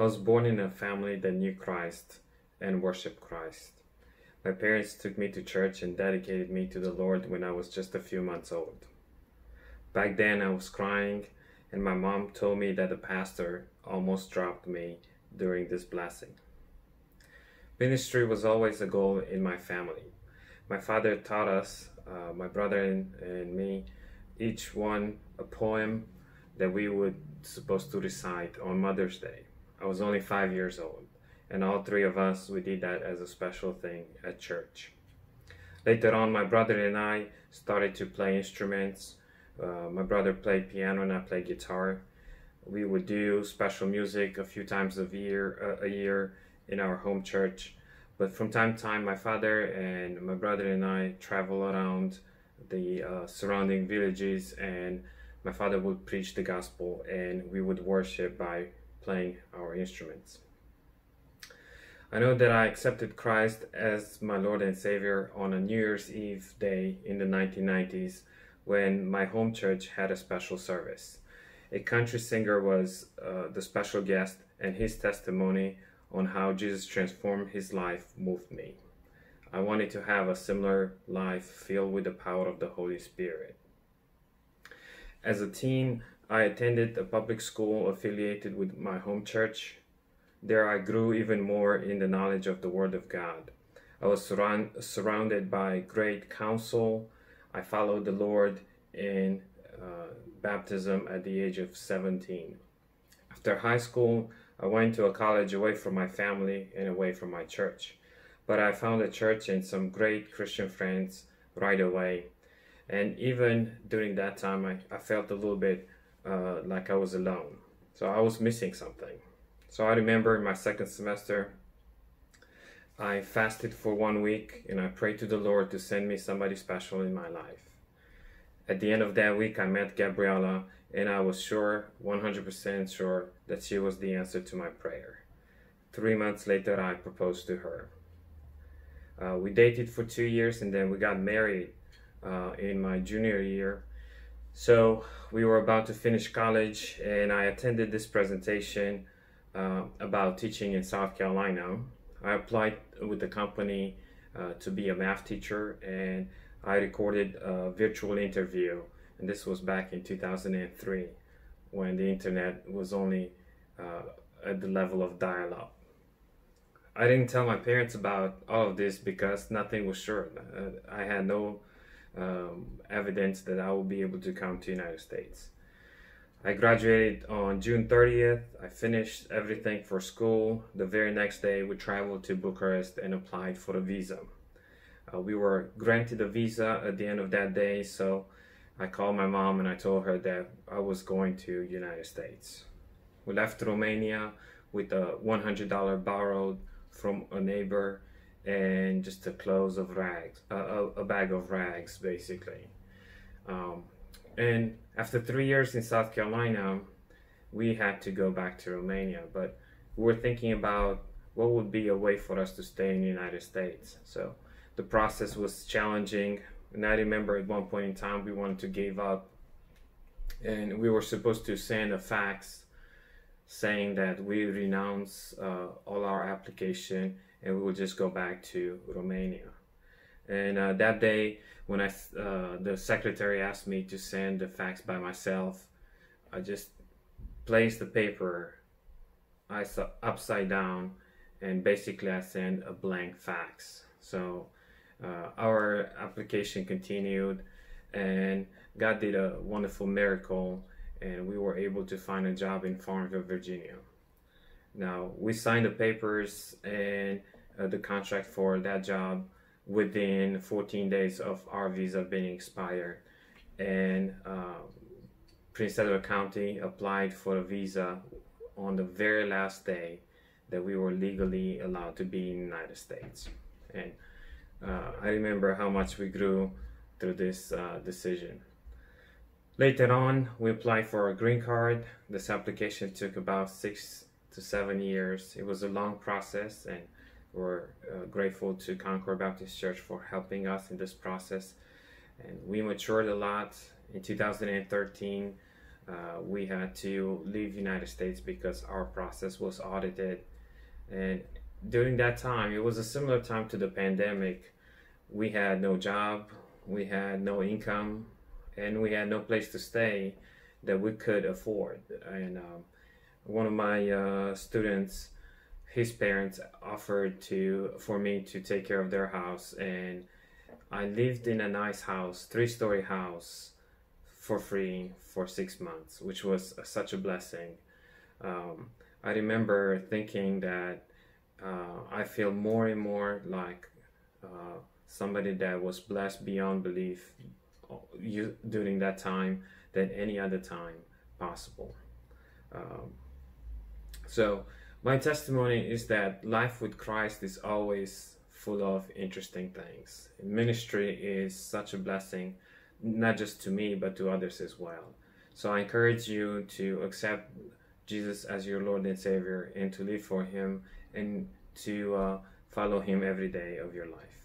I was born in a family that knew Christ and worshiped Christ. My parents took me to church and dedicated me to the Lord when I was just a few months old. Back then, I was crying, and my mom told me that the pastor almost dropped me during this blessing. Ministry was always a goal in my family. My father taught us, uh, my brother and, and me, each one a poem that we were supposed to recite on Mother's Day. I was only five years old, and all three of us, we did that as a special thing at church. Later on, my brother and I started to play instruments. Uh, my brother played piano and I played guitar. We would do special music a few times a year, uh, a year in our home church. But from time to time, my father and my brother and I travel around the uh, surrounding villages, and my father would preach the gospel, and we would worship by playing our instruments. I know that I accepted Christ as my Lord and Savior on a New Year's Eve day in the 1990s when my home church had a special service. A country singer was uh, the special guest, and his testimony on how Jesus transformed his life moved me. I wanted to have a similar life filled with the power of the Holy Spirit. As a teen, I attended a public school affiliated with my home church. There I grew even more in the knowledge of the Word of God. I was surround, surrounded by great counsel. I followed the Lord in uh, baptism at the age of 17. After high school, I went to a college away from my family and away from my church. But I found a church and some great Christian friends right away. And even during that time, I, I felt a little bit uh, like I was alone. So I was missing something. So I remember in my second semester, I fasted for one week and I prayed to the Lord to send me somebody special in my life. At the end of that week, I met Gabriella and I was sure, 100% sure, that she was the answer to my prayer. Three months later, I proposed to her. Uh, we dated for two years and then we got married uh, in my junior year so we were about to finish college, and I attended this presentation uh, about teaching in South Carolina. I applied with the company uh, to be a math teacher, and I recorded a virtual interview. And this was back in 2003 when the internet was only uh, at the level of dial up. I didn't tell my parents about all of this because nothing was sure. Uh, I had no um, evidence that I will be able to come to United States. I graduated on June 30th. I finished everything for school. The very next day, we traveled to Bucharest and applied for a visa. Uh, we were granted a visa at the end of that day, so I called my mom and I told her that I was going to United States. We left Romania with a $100 borrowed from a neighbor and just a clothes of rags, a, a bag of rags, basically. Um, and after three years in South Carolina, we had to go back to Romania, but we were thinking about what would be a way for us to stay in the United States. So the process was challenging, and I remember at one point in time we wanted to give up, and we were supposed to send a fax saying that we renounce uh, all our application and we would just go back to Romania. And uh, that day, when I uh, the secretary asked me to send the fax by myself, I just placed the paper I upside down, and basically I sent a blank fax. So uh, our application continued, and God did a wonderful miracle, and we were able to find a job in Farmville, Virginia. Now we signed the papers and the contract for that job within 14 days of our visa being expired. And uh, Prince Edward County applied for a visa on the very last day that we were legally allowed to be in the United States. And uh, I remember how much we grew through this uh, decision. Later on, we applied for a green card. This application took about six to seven years. It was a long process and we're uh, grateful to Concord Baptist Church for helping us in this process. And we matured a lot. In 2013, Uh, we had to leave United States because our process was audited, and during that time, it was a similar time to the pandemic. We had no job, we had no income, and we had no place to stay that we could afford. And um, one of my uh, students, his parents offered to for me to take care of their house, and I lived in a nice house, three-story house, for free for six months, which was such a blessing. Um, I remember thinking that uh, I feel more and more like uh, somebody that was blessed beyond belief uh, during that time than any other time possible. Um, so, my testimony is that life with Christ is always full of interesting things. Ministry is such a blessing, not just to me, but to others as well. So, I encourage you to accept Jesus as your Lord and Savior and to live for Him and to uh, follow Him every day of your life.